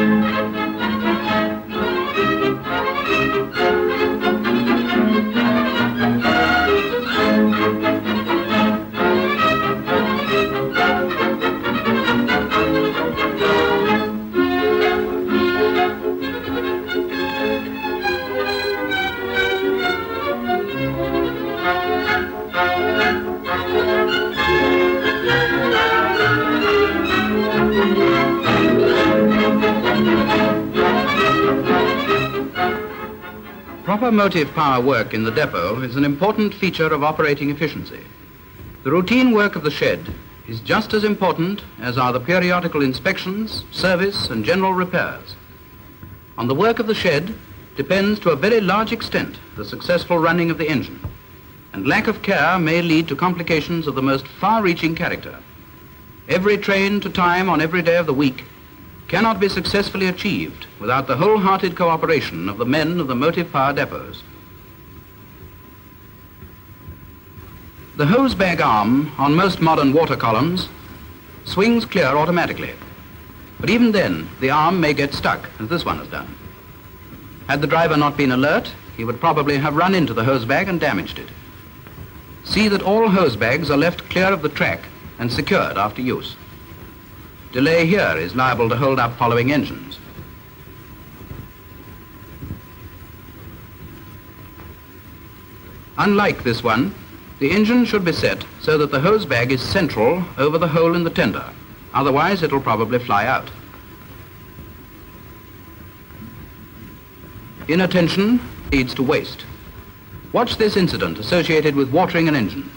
Música Proper motive power work in the depot is an important feature of operating efficiency. The routine work of the shed is just as important as are the periodical inspections, service and general repairs. On the work of the shed depends to a very large extent the successful running of the engine, and lack of care may lead to complications of the most far-reaching character. Every train to time on every day of the week cannot be successfully achieved without the wholehearted cooperation of the men of the motive power depots. The hose bag arm on most modern water columns swings clear automatically. But even then, the arm may get stuck, as this one has done. Had the driver not been alert, he would probably have run into the hose bag and damaged it. See that all hose bags are left clear of the track and secured after use. Delay here is liable to hold up following engines. Unlike this one, the engine should be set so that the hose bag is central over the hole in the tender. Otherwise, it'll probably fly out. Inattention leads to waste. Watch this incident associated with watering an engine.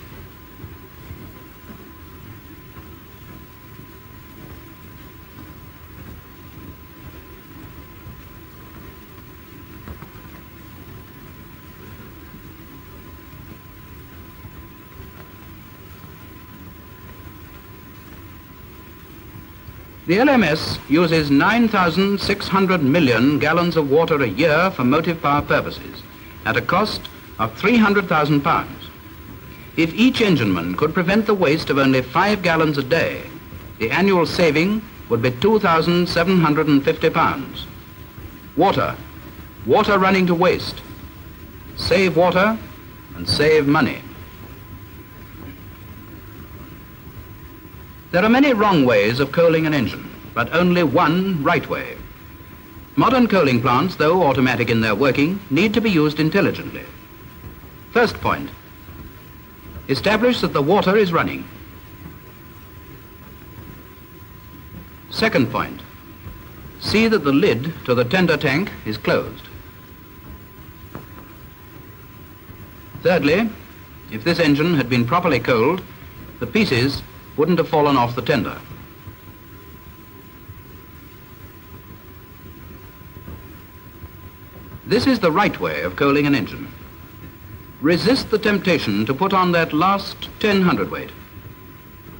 The LMS uses 9,600 million gallons of water a year for motive power purposes at a cost of 300,000 pounds. If each engineman could prevent the waste of only five gallons a day, the annual saving would be 2,750 pounds. Water, water running to waste. Save water and save money. There are many wrong ways of coaling an engine, but only one right way. Modern coaling plants, though automatic in their working, need to be used intelligently. First point, establish that the water is running. Second point, see that the lid to the tender tank is closed. Thirdly, if this engine had been properly coaled, the pieces wouldn't have fallen off the tender. This is the right way of coaling an engine. Resist the temptation to put on that last 10 hundredweight.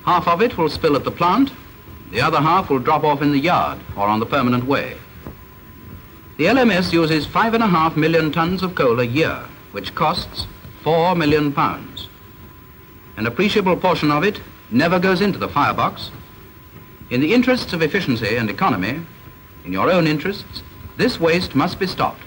Half of it will spill at the plant, the other half will drop off in the yard or on the permanent way. The LMS uses five and a half million tons of coal a year, which costs four million pounds. An appreciable portion of it never goes into the firebox. In the interests of efficiency and economy, in your own interests, this waste must be stopped.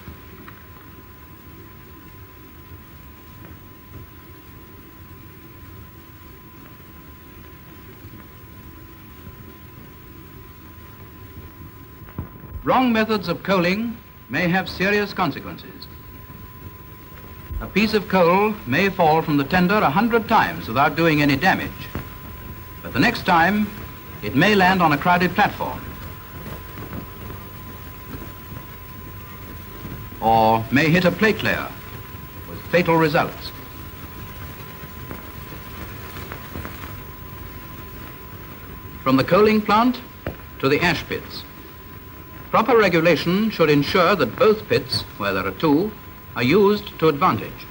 Wrong methods of coaling may have serious consequences. A piece of coal may fall from the tender a hundred times without doing any damage. But the next time, it may land on a crowded platform. Or may hit a plate layer with fatal results. From the coaling plant to the ash pits. Proper regulation should ensure that both pits, where there are two, are used to advantage.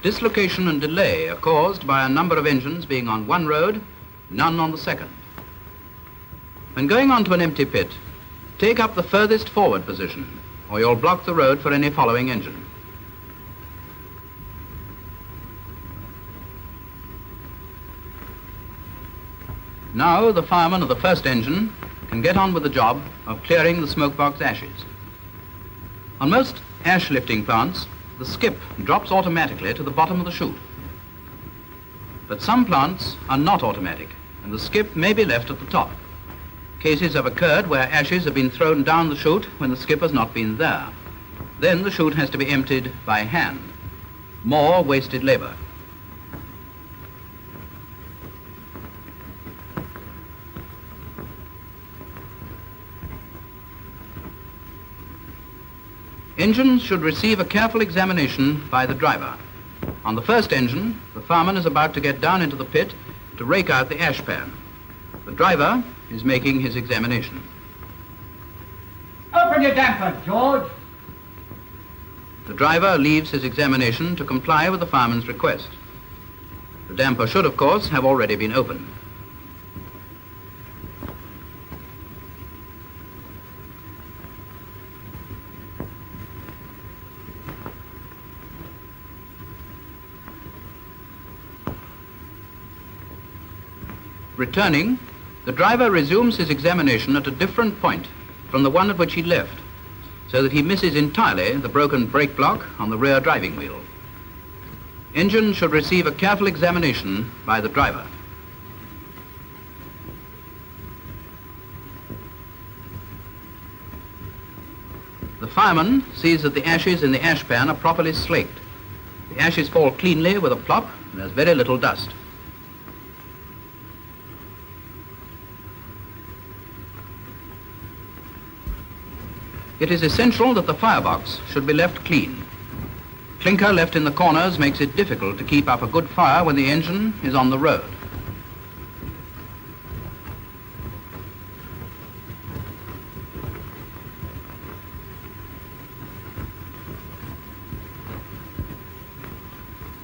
Dislocation and delay are caused by a number of engines being on one road, none on the second. When going on to an empty pit, take up the furthest forward position, or you'll block the road for any following engine. Now the fireman of the first engine can get on with the job of clearing the smokebox ashes. On most ash lifting plants, the skip drops automatically to the bottom of the chute. But some plants are not automatic, and the skip may be left at the top. Cases have occurred where ashes have been thrown down the chute when the skip has not been there. Then the chute has to be emptied by hand. More wasted labor. Engines should receive a careful examination by the driver. On the first engine, the fireman is about to get down into the pit to rake out the ash pan. The driver is making his examination. Open your damper, George. The driver leaves his examination to comply with the fireman's request. The damper should, of course, have already been opened. Returning, the driver resumes his examination at a different point from the one at which he left, so that he misses entirely the broken brake block on the rear driving wheel. Engine should receive a careful examination by the driver. The fireman sees that the ashes in the ash pan are properly slaked. The ashes fall cleanly with a plop and there's very little dust. It is essential that the firebox should be left clean. Clinker left in the corners makes it difficult to keep up a good fire when the engine is on the road.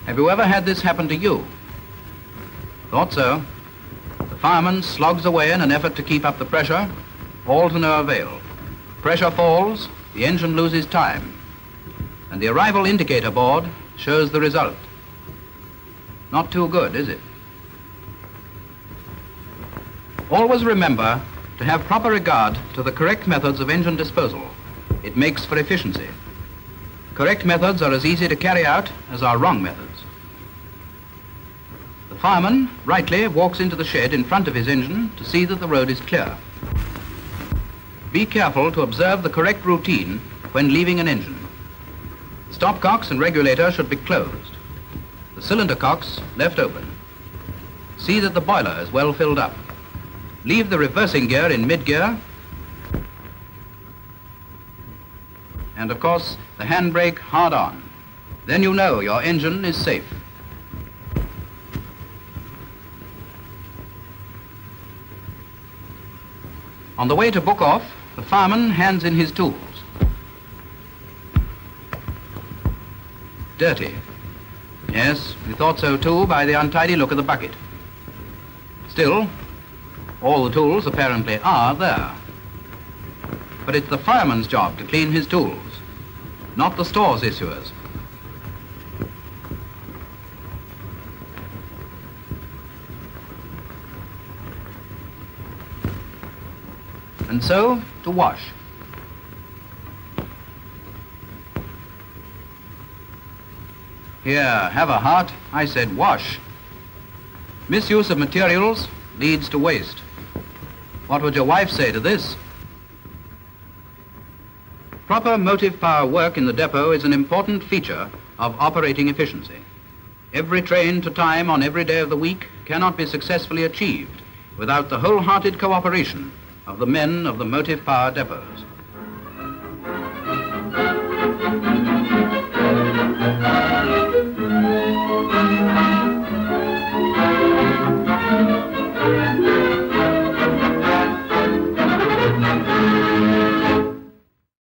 Have you ever had this happen to you? Thought so. The fireman slogs away in an effort to keep up the pressure, all to no avail. Pressure falls, the engine loses time, and the arrival indicator board shows the result. Not too good, is it? Always remember to have proper regard to the correct methods of engine disposal. It makes for efficiency. Correct methods are as easy to carry out as are wrong methods. The fireman rightly walks into the shed in front of his engine to see that the road is clear. Be careful to observe the correct routine when leaving an engine. The stopcocks and regulator should be closed. The cylinder cocks left open. See that the boiler is well filled up. Leave the reversing gear in mid-gear. And of course, the handbrake hard on. Then you know your engine is safe. On the way to book off, the fireman hands in his tools. Dirty. Yes, we thought so too by the untidy look of the bucket. Still, all the tools apparently are there. But it's the fireman's job to clean his tools, not the store's issuers. And so, to wash. Here, have a heart. I said wash. Misuse of materials leads to waste. What would your wife say to this? Proper motive power work in the depot is an important feature of operating efficiency. Every train to time on every day of the week cannot be successfully achieved without the wholehearted cooperation of the men of the motive power depots.